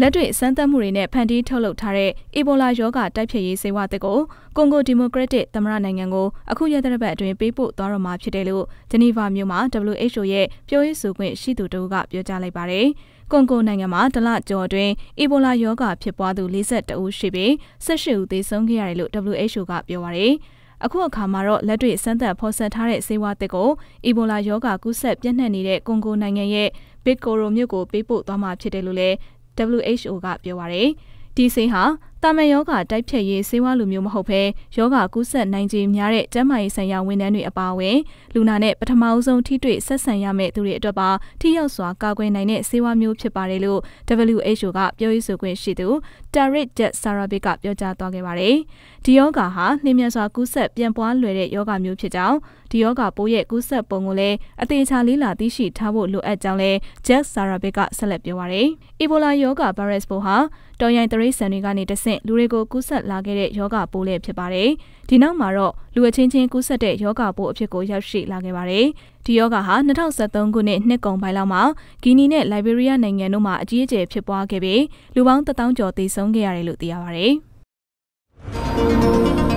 လက်တွေ့စမ်းသပ်မှုတွေနဲ့ဖန်တီးထုတ်လုပ်ထားတဲ့အီဘိုလာရောဂါတိုက်ဖျက်ရေးဆေးဝါးတစ်ကိုကွန်ဂိုဒီမိုကရက်တစ်သမ္မတနိုင်ငံကိုအခုရက်သတ္တပတ်အတွင်းပေးပို့သွားတော့မှာဖြစ်တယ်လို့ဂျနီဗာမြို့မှာ WHO ရဲ့ပြောရေးဆိုခွင့်ရှိသူတို့ကပြောကြားလိုက်ပါတယ်။ကွန်ဂိုနိုင်ငံမှာတလကျော်အတွင်းအီဘိုလာရောဂါဖြစ်ပွားသူ42ဦးရှိပြီး18ဦးသေဆုံးခဲ့ရတယ်လို့ WHO ကပြောပါတယ်။အခုအခါမှာတော့လက်တွေ့စမ်းသပ်ဖော်ဆက်ထားတဲ့ဆေးဝါးတစ်ကိုအီဘိုလာရောဂါကူးစက်ပြန့်နှံ့နေတဲ့ကွန်ဂိုနိုင်ငံရဲ့ဘစ်ကိုရိုမြို့ကိုပေးပို့သွားမှာဖြစ်တယ်လို့လည်း WHO ကပြောပါရယ်ဒီဆေးဟာ တာမန်ယောဂတိုက်ဖြတ်ရေးဆေးဝါးလိုမျိုးမဟုတ်ဘဲယောဂကူးစက်နိုင်ခြင်းများတဲ့ကျန်းမာရေးဆိုင်ရာဝန်ထမ်းတွေအပါအဝင်လူနာနဲ့ပထမအဆုံးထိတွေ့ဆက်ဆံရမယ့်သူတွေအတွက်ပါထိရောက်စွာကာကွယ်နိုင်တဲ့ဆေးဝါးမျိုးဖြစ်ပါတယ်လို့ WHO ကပြောရေးဆိုခွင့်ရှိသူ Tarik Jet Sarabik ကပြောကြားသွားခဲ့ပါတယ်။ဒီယောဂဟာနှင်းမြန်စွာကူးစက်ပြန့်ပွားလွယ်တဲ့ယောဂမျိုးဖြစ်ကြောင်းဒီယောဂပိုးရဲ့ကူးစက်ပုံကိုလည်းအသေးချာလေးလာသိရှိထားဖို့လိုအပ်ကြောင်းလည်း Jet Sarabik ကဆက်လက်ပြောပါရယ်။ Ebola ယောဂ virus ပိုးဟာတော်ရိုင်းတရိတ်ဆန်တွေကနေတဆင့်လူတွေကိုကူးစက်လာခဲ့တဲ့ယောဂပိုးလည်းဖြစ်ပါတယ်။ဒီနောက်မှာတော့လူအချင်းချင်းကူးစက်တဲ့ယောဂပိုးအဖြစ်ကိုရောက်ရှိလာခဲ့ပါတယ်။ဒီယောဂဟာ2023ခုနှစ်နှစ်ကုန်ပိုင်းလောက်မှာဂီနီနဲ့လိုက်ဘေးရီးယားနိုင်ငံတို့မှာအကြီးအကျယ်ဖြစ်ပွားခဲ့ပြီးလူပေါင်း1000ကျော်သေဆုံးခဲ့ရတယ်လို့သိရပါတယ်။